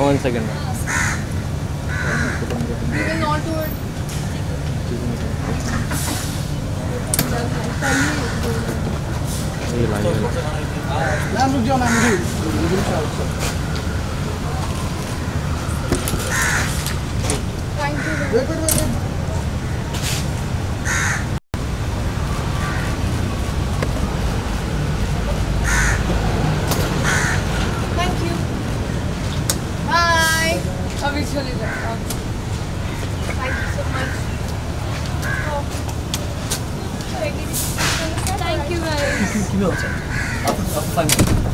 One second. You will not do it. ये ला ये ला। Ma'am रुक जाओ मैम रुक Thank अभी चले जाओ Thank you so much. Oh. Thank you guys. Give me one second. After, after five minutes.